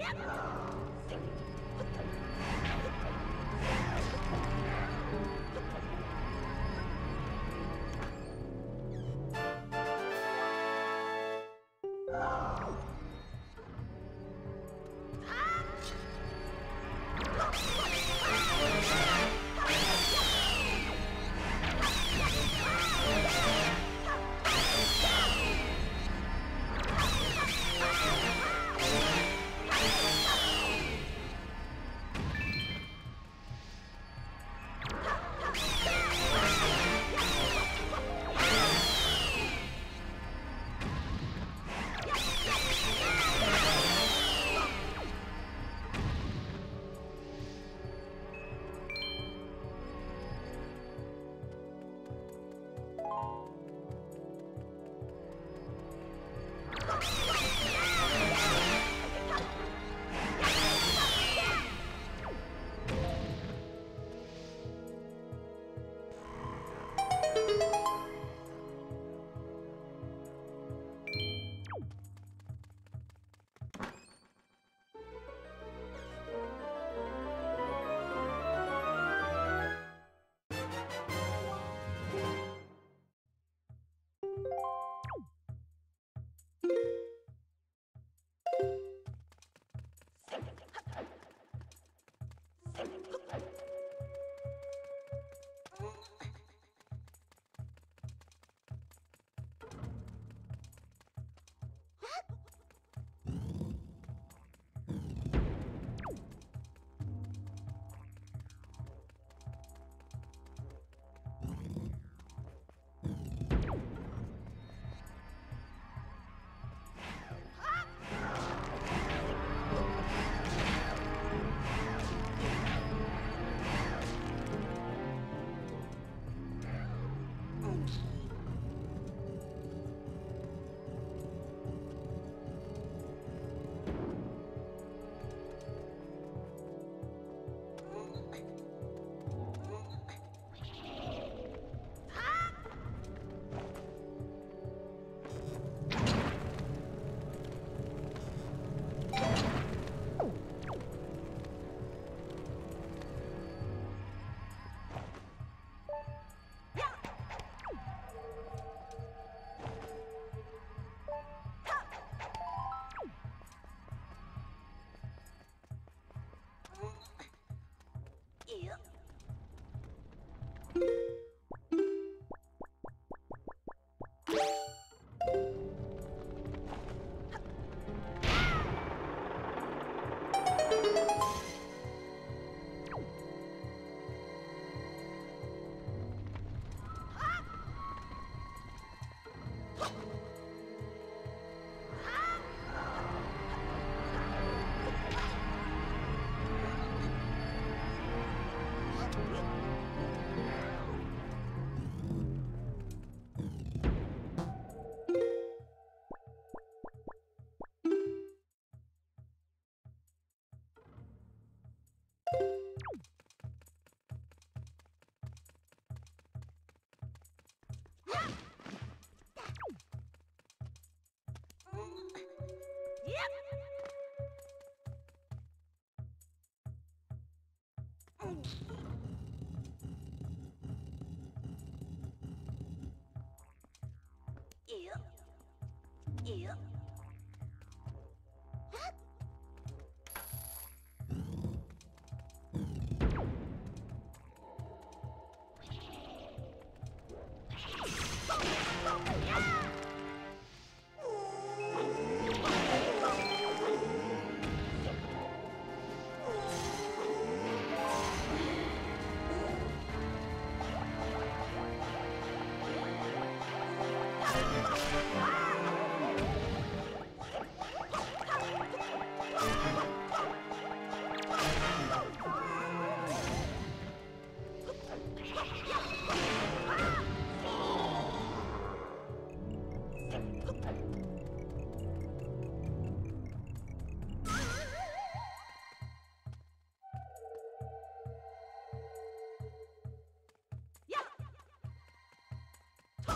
Yep. 顶。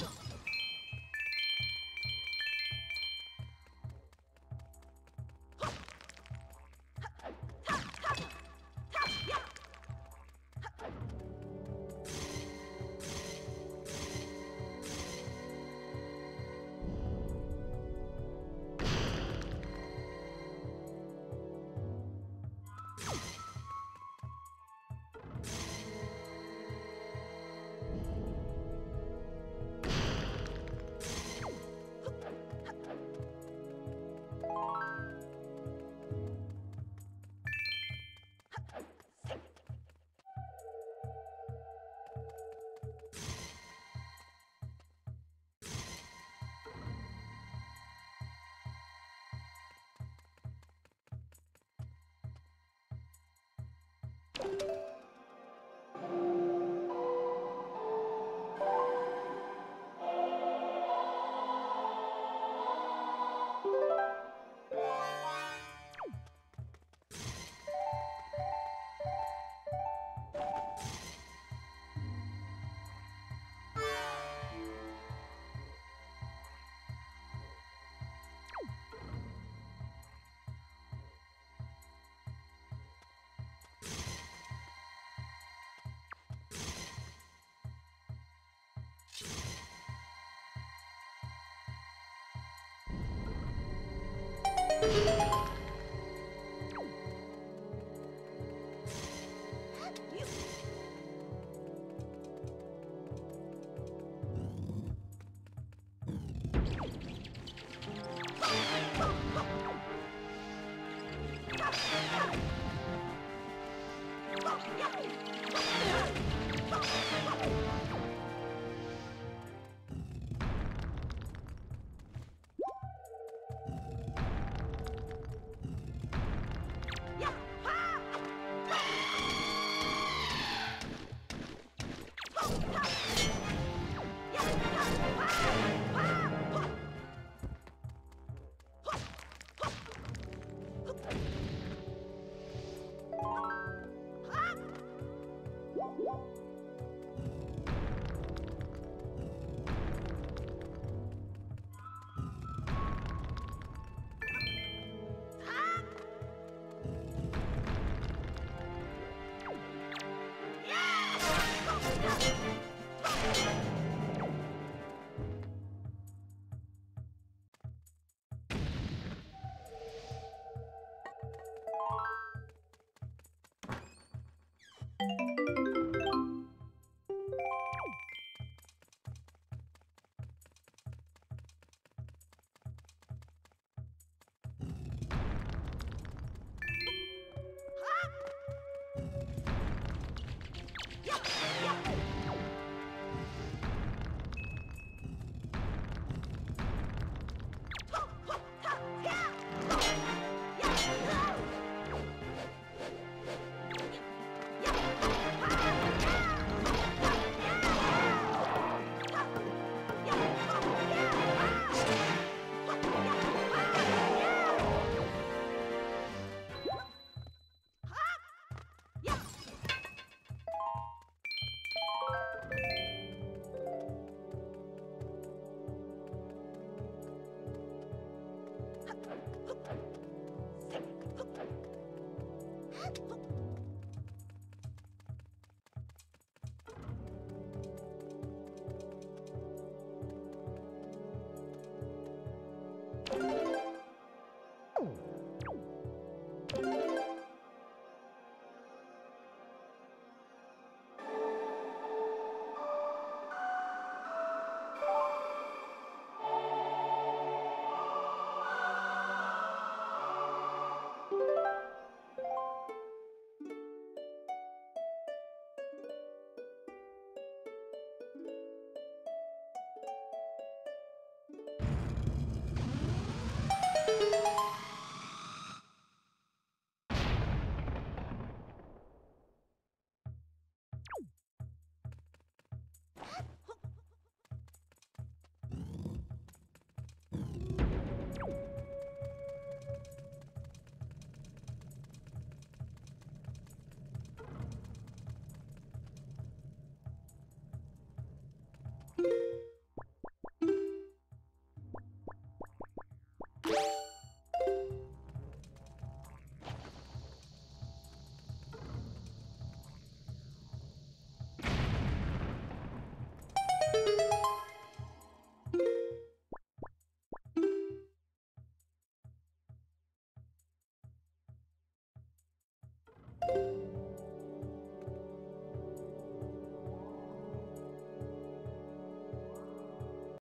Oh.